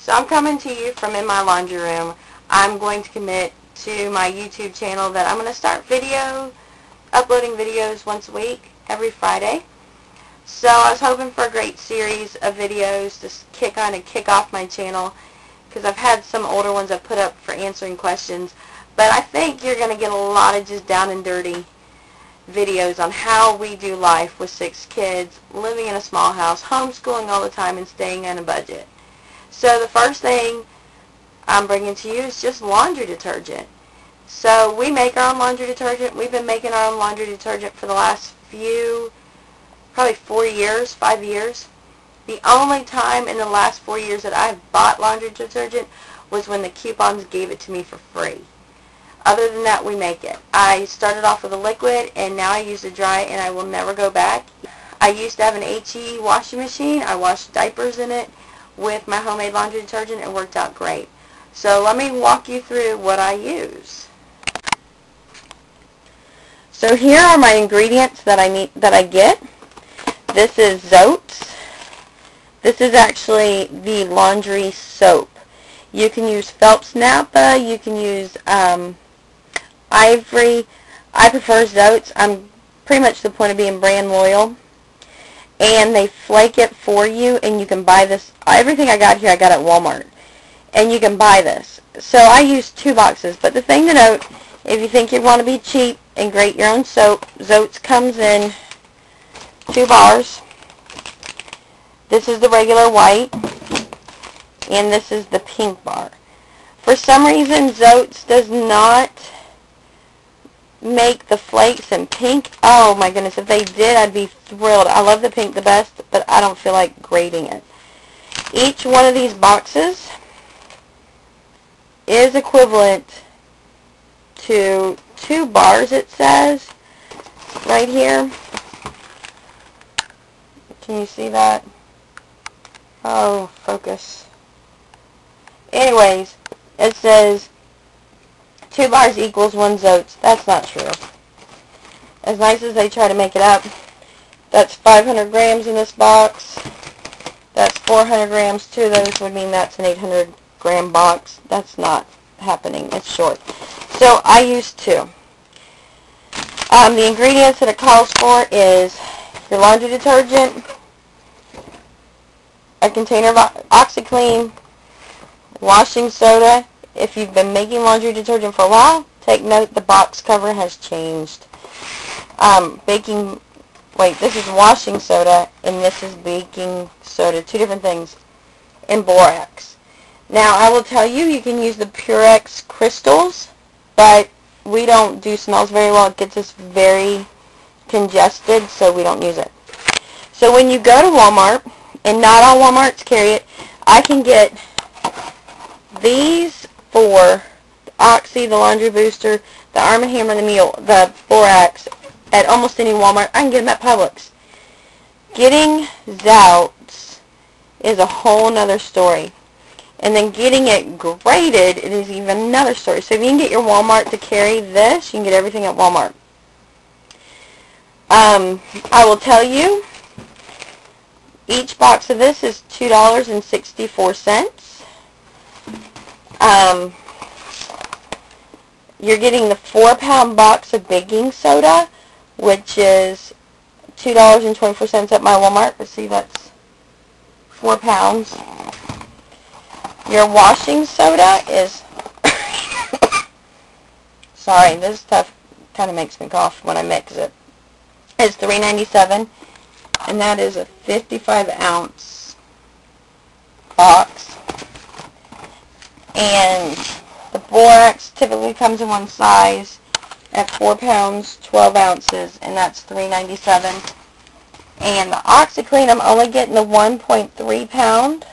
So I'm coming to you from in my laundry room. I'm going to commit to my YouTube channel that I'm going to start video, uploading videos once a week, every Friday. So I was hoping for a great series of videos to kick on and kick off my channel because I've had some older ones I've put up for answering questions. But I think you're going to get a lot of just down and dirty videos on how we do life with six kids, living in a small house, homeschooling all the time, and staying on a budget. So the first thing I'm bringing to you is just laundry detergent. So we make our own laundry detergent. We've been making our own laundry detergent for the last few, probably four years, five years. The only time in the last four years that I've bought laundry detergent was when the coupons gave it to me for free. Other than that, we make it. I started off with a liquid, and now I use a dry, and I will never go back. I used to have an HE washing machine. I washed diapers in it with my homemade laundry detergent. It worked out great. So let me walk you through what I use. So here are my ingredients that I need that I get. This is Zotes. This is actually the laundry soap. You can use Fels-Naptha. You can use um, Ivory. I prefer Zotes. I'm pretty much the point of being brand loyal. And they flake it for you, and you can buy this. Everything I got here, I got at Walmart. And you can buy this. So I use two boxes. But the thing to note, if you think you want to be cheap and grate your own soap, Zotes comes in two bars. This is the regular white, and this is the pink bar. For some reason, Zotes does not make the flakes in pink. Oh my goodness, if they did, I'd be thrilled. I love the pink the best, but I don't feel like grading it. Each one of these boxes is equivalent to two bars, it says, right here. Can you see that? Oh, focus. Anyways, it says two bars equals one Zotes. That's not true. As nice as they try to make it up, that's 500 grams in this box. That's 400 grams. Two of those would mean that's an 800 gram box. That's not happening. It's short. So I use two. Um, the ingredients that it calls for is your laundry detergent, a container of OxiClean, washing soda. If you've been making laundry detergent for a while, take note the box cover has changed. Um, baking, wait, this is washing soda and this is baking soda, two different things, and borax. Now, I will tell you, you can use the Purex crystals, but we don't do smells very well. It gets us very congested, so we don't use it. So when you go to Walmart, and not all Walmarts carry it, I can get these four, the Oxy, the Laundry Booster, the Arm & Hammer, the Mule, the Borax, at almost any Walmart. I can get them at Publix. Getting Zotes is a whole nother story. And then getting it graded it is even another story. So if you can get your Walmart to carry this, you can get everything at Walmart. Um, I will tell you, each box of this is $2.64. Um, you're getting the four-pound box of baking soda, which is $2.24 at my Walmart. Let's see, that's four pounds. Your washing soda is, sorry, this stuff kind of makes me cough when I mix it. It's $3.97, and that is a 55 ounce box. And the borax typically comes in one size at 4 pounds, 12 ounces, and that's $3.97. And the OxiClean, I'm only getting the 1.3 pound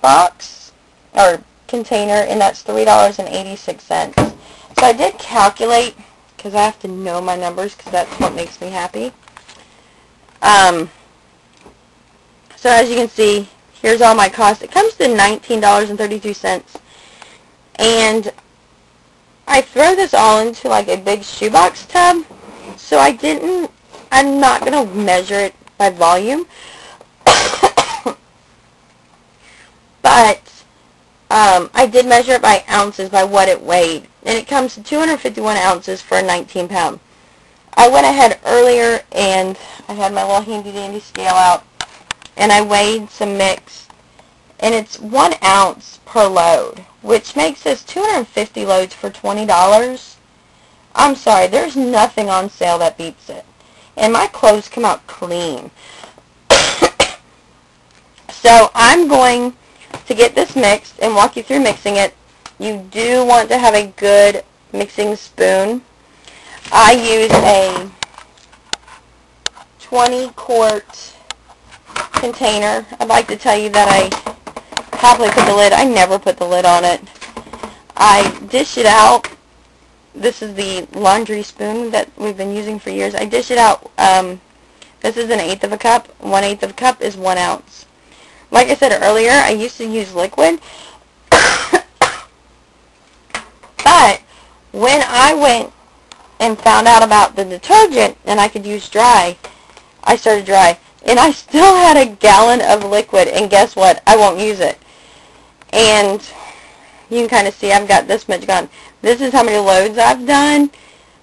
box or container, and that's $3.86. So I did calculate, because I have to know my numbers, because that's what makes me happy. Um, so as you can see, here's all my costs. It comes to $19.32. And I throw this all into like a big shoebox tub. So I didn't, I'm not going to measure it by volume. but Um, I did measure it by ounces, by what it weighed, and it comes to 251 ounces for a 19 pound. I went ahead earlier and I had my little handy dandy scale out, and I weighed some mix, and it's one ounce per load, which makes this 250 loads for $20. I'm sorry, there's nothing on sale that beats it. And my clothes come out clean. so I'm going to get this mixed and walk you through mixing it. You do want to have a good mixing spoon. I use a 20 quart container. I'd like to tell you that I happily put the lid. I never put the lid on it. I dish it out. This is the laundry spoon that we've been using for years. I dish it out. Um, this is an eighth of a cup. One eighth of a cup is one ounce. Like I said earlier, I used to use liquid. but when I went and found out about the detergent and I could use dry, I started dry. And I still had a gallon of liquid, and guess what? I won't use it. And you can kind of see I've got this much gone. This is how many loads I've done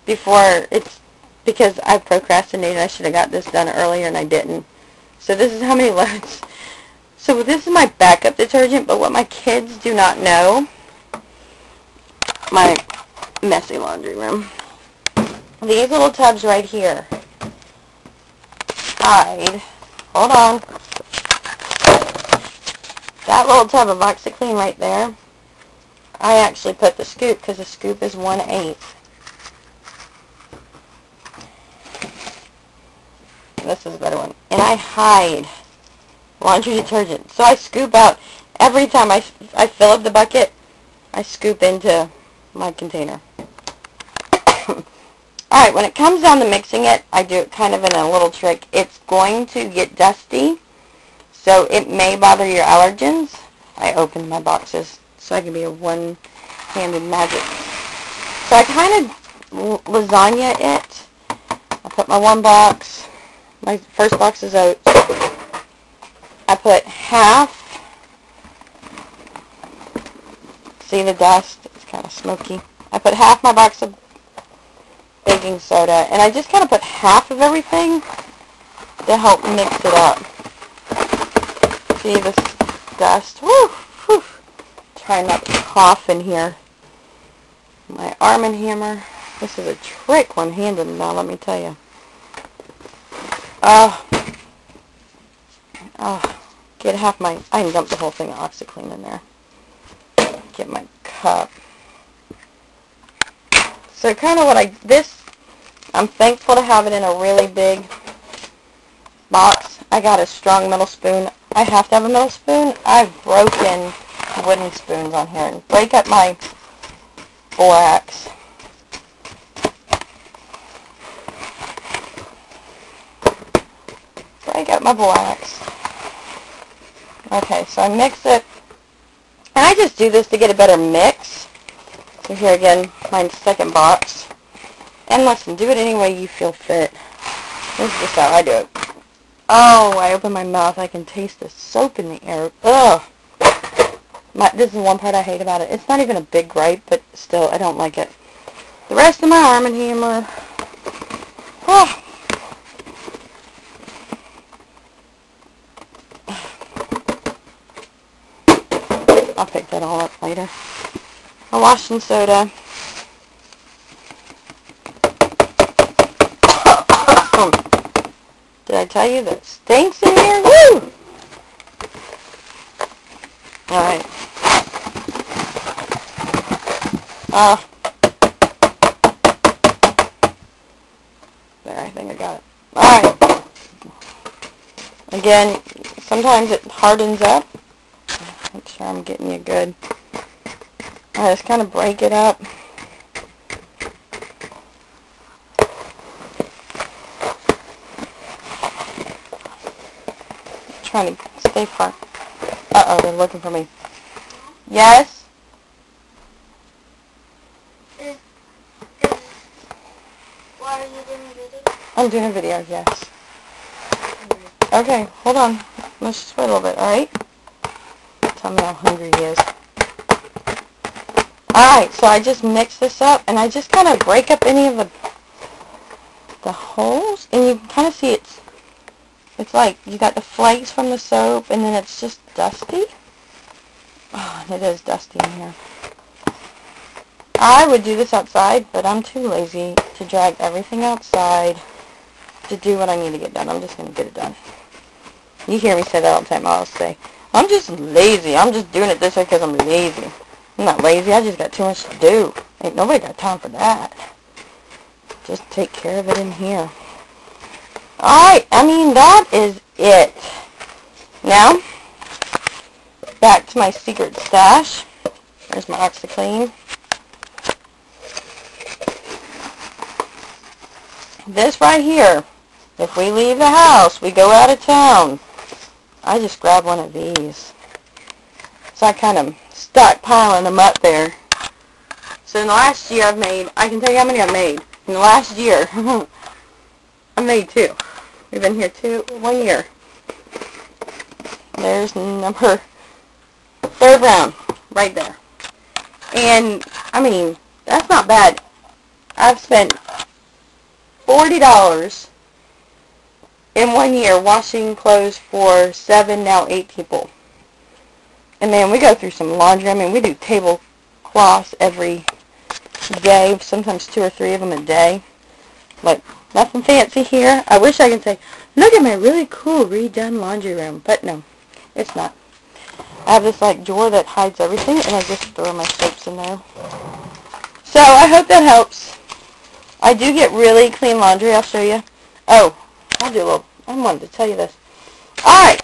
before it's because I procrastinated. I should have got this done earlier, and I didn't. So this is how many loads. So this is my backup detergent, but what my kids do not know, my messy laundry room, these little tubs right here hide, hold on, that little tub of OxiClean right there, I actually put the scoop because the scoop is one-eighth. This is a better one. And I hide laundry detergent. So I scoop out, every time I, I fill up the bucket, I scoop into my container. Alright, when it comes down to mixing it, I do it kind of in a little trick. It's going to get dusty, so it may bother your allergens. I opened my boxes so I can be a one-handed magic. So I kind of lasagna it. I put my one box, my first box is oats. I put half, see the dust, it's kind of smoky. I put half my box of baking soda, and I just kind of put half of everything to help mix it up. See this dust? Woo! Whew. Try not to cough in here. My Arm & Hammer. This is a trick one-handed now, let me tell you. Oh. Oh. Get half my, I can dump the whole thing of OxiClean in there. Get my cup. So kind of what I, this, I'm thankful to have it in a really big box. I got a strong metal spoon. I have to have a metal spoon. I've broken wooden spoons on here and break up my borax. Break up my borax. Okay, so I mix it. And I just do this to get a better mix. So here again, my second box. And listen, do it any way you feel fit. This is just how I do it. Oh, I open my mouth. I can taste the soap in the air. Ugh. My, this is one part I hate about it. It's not even a big gripe, but still, I don't like it. The rest of my Arm & Hammer. Oh. I'll pick that all up later. A washing soda. Did I tell you that stinks in here? Woo! Alright. Uh, there, I think I got it. Alright. Again, sometimes it hardens up. Make sure I'm getting you good. I just kind of break it up. Trying to stay far. Uh-oh, they're looking for me. Yes? Why are you doing a video? I'm doing a video, yes. Okay, hold on. Let's just wait a little bit, alright? Tell me how hungry he is. Alright, so I just mix this up and I just kind of break up any of the the holes and you can kind of see it's it's like you got the flakes from the soap and then it's just dusty. Oh, it is dusty in here. I would do this outside, but I'm too lazy to drag everything outside to do what I need to get done. I'm just going to get it done. You hear me say that all the time. I'll say, I'm just lazy. I'm just doing it this way because I'm lazy. I'm not lazy. I just got too much to do. Ain't nobody got time for that. Just take care of it in here. Alright, I mean, that is it. Now, back to my secret stash. There's my OxiClean. This right here, if we leave the house, we go out of town, I just grab one of these. So I kind of stockpiling them up there. So in the last year I've made, I can tell you how many I've made. In the last year, I made two. We've been here two, one year. There's number third round, right there. And, I mean, that's not bad. I've spent $40 in one year washing clothes for seven, now eight people. And man, we go through some laundry. I mean, we do tablecloths every day, sometimes two or three of them a day. Like, nothing fancy here. I wish I could say, look at my really cool redone laundry room. But no, it's not. I have this like drawer that hides everything, and I just throw my soaps in there. So I hope that helps. I do get really clean laundry. I'll show you. Oh, I'll do a little, I wanted to tell you this. Alright.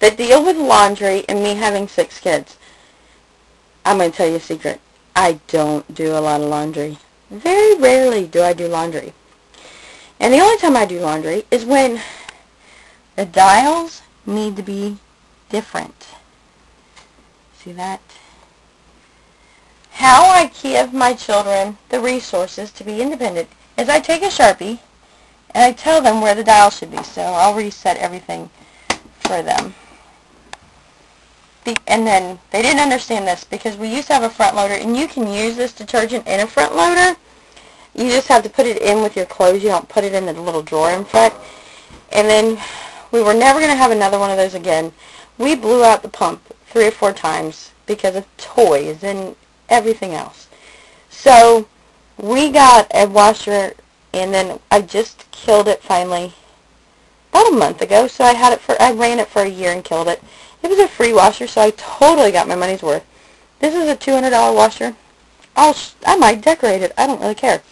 The deal with laundry and me having six kids. I'm going to tell you a secret. I don't do a lot of laundry. Very rarely do I do laundry. And the only time I do laundry is when the dials need to be different. See that? How I give my children the resources to be independent is I take a Sharpie and I tell them where the dial should be. So I'll reset everything for them. and then they didn't understand this because we used to have a front loader and you can use this detergent in a front loader. You just have to put it in with your clothes. You don't put it in the little drawer in front. And then we were never going to have another one of those again. We blew out the pump three or four times because of toys and everything else. So we got a washer and then I just killed it finally about a month ago. So I had it for I ran it for a year and killed it. It was a free washer, so I totally got my money's worth. This is a $200 washer. I'll I might decorate it. I don't really care.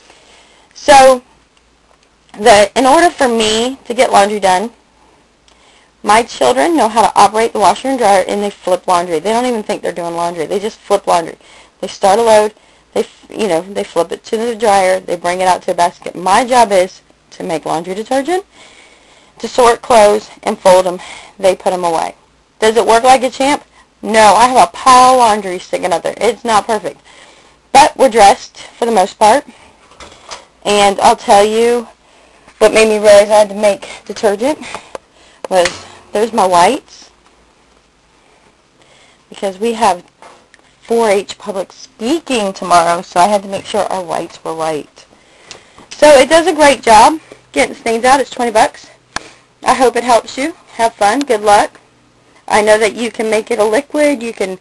So the in order for me to get laundry done, my children know how to operate the washer and dryer and they flip laundry. They don't even think they're doing laundry. They just flip laundry. They start a load, they, you know, they flip it to the dryer, they bring it out to a basket. My job is to make laundry detergent, to sort clothes, and fold them. They put them away. Does it work like a champ? No, I have a pile of laundry sticking up there. It's not perfect. But we're dressed for the most part. And I'll tell you what made me realize I had to make detergent was there's my whites because we have 4-H public speaking tomorrow, so I had to make sure our whites were white. So it does a great job getting stains out. It's 20 bucks. I hope it helps you. Have fun. Good luck. I know that you can make it a liquid. You can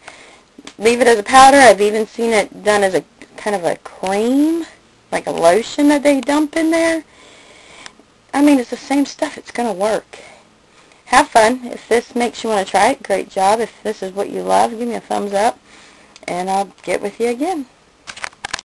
leave it as a powder. I've even seen it done as a kind of a cream, like a lotion that they dump in there. I mean, it's the same stuff. It's going to work. Have fun. If this makes you want to try it, great job. If this is what you love, give me a thumbs up and I'll get with you again.